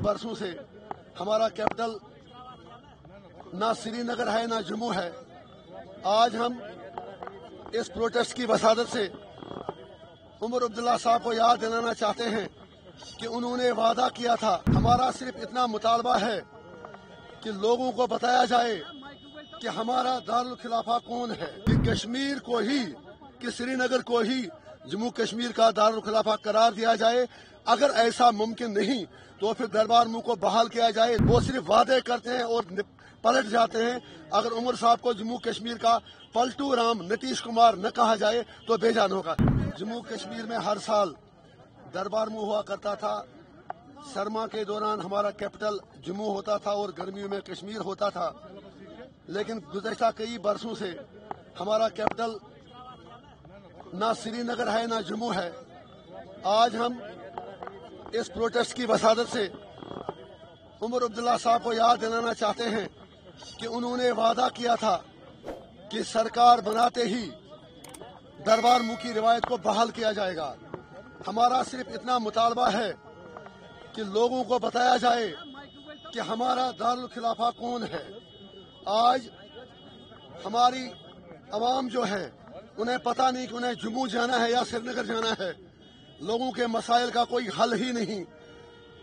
बरसों से हमारा कैपिटल ना श्रीनगर है, ना जम्मू है। आज हम इस प्रोटेस्ट की वसादत से उमर अब्दुल्ला साहब को याद दिलाना चाहते हैं कि उन्होंने वादा किया था। हमारा सिर्फ़ इतना मुतालबा है कि लोगों को बताया जाए कि हमारा दारुल खिलाफा कौन है। कि कश्मीर को ही, कि श्रीनगर को ही जम्मू कश्मीर का दारुल खिलाफा करार दिया जाए। अगर ऐसा मुमकिन नहीं तो फिर दरबार मुँह को बहाल किया जाए। वो सिर्फ़ वादे करते हैं और पलट जाते हैं। अगर उमर साहब को जम्मू कश्मीर का पलटू राम नीतीश कुमार न कहा जाए तो बेजान होगा। जम्मू कश्मीर में हर साल दरबार मुँह हुआ करता था। सरमा के दौरान हमारा कैपिटल जम्मू होता था और गर्मियों में कश्मीर होता था। लेकिन गुजशत कई बरसों से हमारा कैपिटल ना श्रीनगर है, ना जम्मू है। आज हम इस प्रोटेस्ट की वसादत से उमर अब्दुल्ला साहब को याद दिलाना चाहते हैं कि उन्होंने वादा किया था कि सरकार बनाते ही दरबार की रिवायत को बहाल किया जाएगा। हमारा सिर्फ़ इतना मुतालबा है कि लोगों को बताया जाए कि हमारा दारुल खिलाफा कौन है। आज हमारी आवाम जो है उन्हें पता नहीं कि उन्हें जम्मू जाना है या श्रीनगर जाना है। लोगों के मसाइल का कोई हल ही नहीं।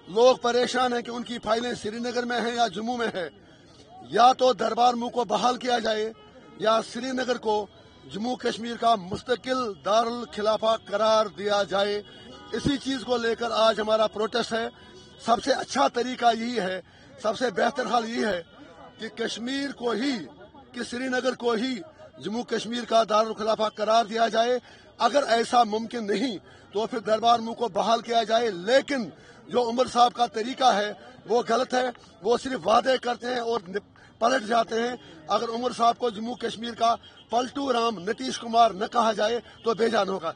लोग परेशान हैं कि उनकी फाइलें श्रीनगर में हैं या जम्मू में है। या तो दरबार मुँह को बहाल किया जाए या श्रीनगर को जम्मू कश्मीर का मुस्तकिल दारुल खिलाफा करार दिया जाए। इसी चीज़ को लेकर आज हमारा प्रोटेस्ट है। सबसे अच्छा तरीका यही है, सबसे बेहतर हाल यही है कि कश्मीर को ही, कि श्रीनगर को ही जम्मू कश्मीर का दारुल खिलाफा करार दिया जाए। अगर ऐसा मुमकिन नहीं तो फिर दरबार मुँह को बहाल किया जाए। लेकिन जो उमर साहब का तरीका है, वो गलत है। वो सिर्फ़ वादे करते हैं और पलट जाते हैं। अगर उमर साहब को जम्मू कश्मीर का पलटू राम नीतीश कुमार न कहा जाए तो बेजान होगा।